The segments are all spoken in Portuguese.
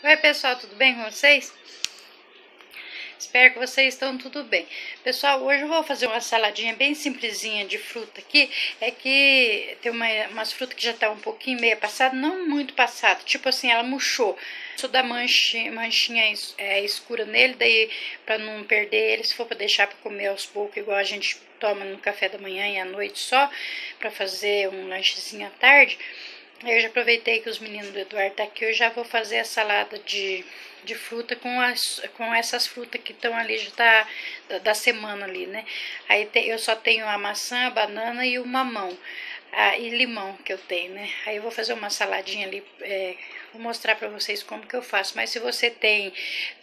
Oi pessoal, tudo bem com vocês? Espero que vocês estão tudo bem. Pessoal, hoje eu vou fazer uma saladinha bem simplesinha de fruta aqui. É que tem uma, umas frutas que já tá um pouquinho meia passada, não muito passada. Tipo assim, ela murchou. Sou da manchinha, manchinha é, escura nele, daí para não perder ele, se for para deixar para comer aos poucos, igual a gente toma no café da manhã e à noite só, para fazer um lanchezinho à tarde. Eu já aproveitei que os meninos do Eduardo tá aqui, eu já vou fazer a salada de, de fruta com, as, com essas frutas que estão ali já tá da, da, semana ali, né? Aí te, eu só tenho a maçã, a banana e o mamão. Ah, e limão que eu tenho, né? Aí eu vou fazer uma saladinha ali, é, vou mostrar para vocês como que eu faço. Mas se você tem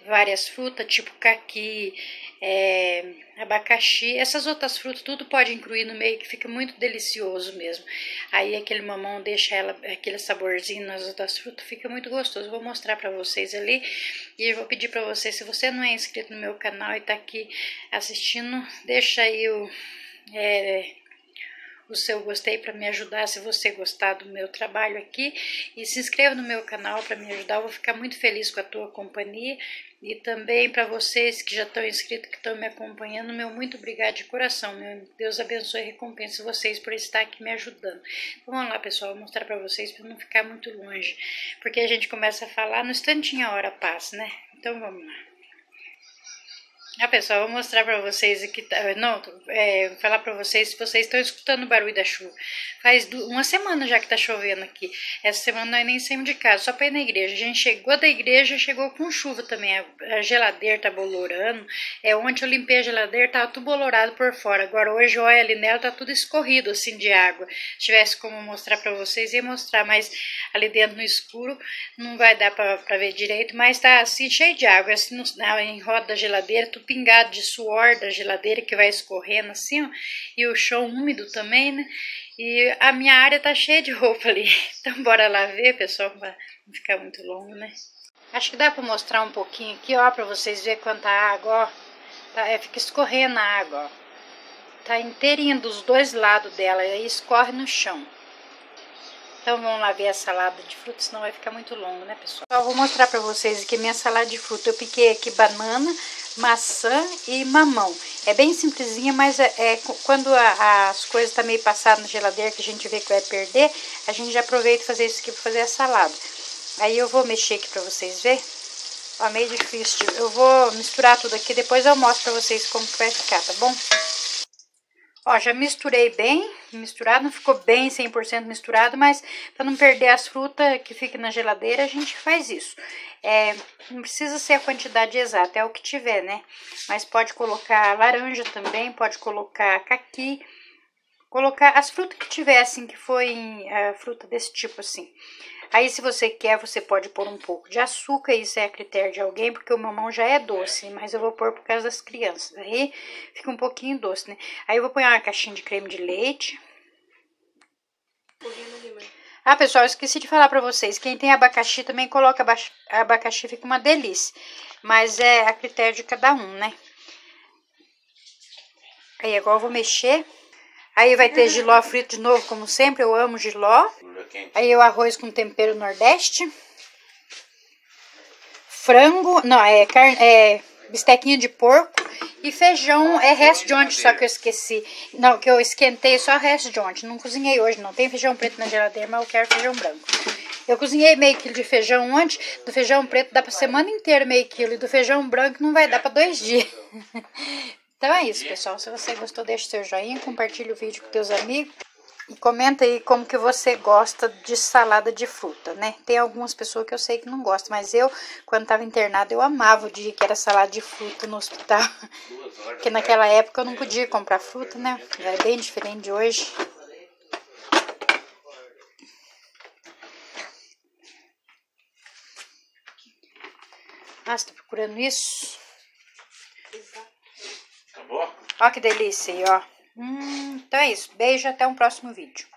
várias frutas, tipo caqui, é, abacaxi, essas outras frutas, tudo pode incluir no meio, que fica muito delicioso mesmo. Aí aquele mamão deixa ela, aquele saborzinho nas outras frutas, fica muito gostoso. Vou mostrar para vocês ali e eu vou pedir para você, se você não é inscrito no meu canal e tá aqui assistindo, deixa aí o... É, o seu gostei para me ajudar se você gostar do meu trabalho aqui e se inscreva no meu canal para me ajudar. Eu vou ficar muito feliz com a tua companhia e também para vocês que já estão inscritos, que estão me acompanhando, meu muito obrigado de coração. Meu Deus abençoe e recompense vocês por estar aqui me ajudando. Então, vamos lá, pessoal, vou mostrar para vocês para não ficar muito longe, porque a gente começa a falar no instantinho a hora passa, né? Então vamos lá. Ah, pessoal, vou mostrar para vocês aqui, tá, não, é, falar para vocês se vocês estão escutando o barulho da chuva. Faz uma semana já que tá chovendo aqui. Essa semana nós nem saímos de casa, só para ir na igreja. A gente chegou da igreja, chegou com chuva também. A, geladeira tá bolorando. É ontem eu limpei a geladeira, tava tudo bolorado por fora. Agora hoje olha ali nela, tá tudo escorrido assim de água. Se tivesse como mostrar para vocês, ia mostrar, mas ali dentro no escuro não vai dar para ver direito, mas tá assim cheio de água, assim no, em roda da geladeira, tudo pingado de suor da geladeira que vai escorrendo assim, ó, e o chão úmido também, né? E a minha área tá cheia de roupa ali. Então bora lá ver, pessoal, pra não ficar muito longo, né? Acho que dá para mostrar um pouquinho aqui, ó, para vocês verem quanta água, ó. Tá, é, fica escorrendo a água, ó. Tá inteirinha dos dois lados dela, aí escorre no chão. Então vamos lá ver a salada de frutas, senão vai ficar muito longo, né, pessoal? Eu vou mostrar para vocês aqui minha salada de fruta. Eu piquei aqui banana, maçã e mamão. É bem simplesinha, mas é, é quando a, as coisas tá meio passadas na geladeira, que a gente vê que vai perder, a gente já aproveita e fazer isso aqui para fazer a salada. Aí eu vou mexer aqui para vocês verem. Ó, meio difícil. Eu vou misturar tudo aqui, depois eu mostro para vocês como que vai ficar, tá bom? Ó, já misturei bem, misturado, não ficou bem 100% misturado, mas para não perder as frutas que fica na geladeira, a gente faz isso. É, não precisa ser a quantidade exata, é o que tiver, né? Mas pode colocar laranja também, pode colocar caqui, colocar as frutas que tiver, assim, que foi uh, fruta desse tipo, assim. Aí, se você quer, você pode pôr um pouco de açúcar, isso é a critério de alguém, porque o mamão já é doce, mas eu vou pôr por causa das crianças. Aí fica um pouquinho doce, né? Aí eu vou pôr uma caixinha de creme de leite. Ah, pessoal, eu esqueci de falar pra vocês. Quem tem abacaxi também coloca abacaxi, fica uma delícia. Mas é a critério de cada um, né? Aí agora eu vou mexer. Aí vai ter giló frito de novo, como sempre. Eu amo giló. Aí o arroz com tempero nordeste. Frango, não, é carne, é bistequinha de porco e feijão é resto de ontem, só que eu esqueci. Não, que eu esquentei só resto de ontem. Não cozinhei hoje, não. Tem feijão preto na geladeira, mas eu quero feijão branco. Eu cozinhei meio quilo de feijão ontem. Do feijão preto dá pra semana inteira meio quilo. E do feijão branco não vai dar pra dois dias. então é isso, pessoal. Se você gostou, deixa seu joinha, compartilha o vídeo com teus amigos. E comenta aí como que você gosta de salada de fruta, né? Tem algumas pessoas que eu sei que não gostam, mas eu, quando estava internada, eu amava o dia que era salada de fruta no hospital. Porque naquela época eu não podia comprar fruta, né? Era bem diferente de hoje. Ah, você tá procurando isso? Acabou? Ó que delícia aí, ó. Hum, então é isso. Beijo até um próximo vídeo.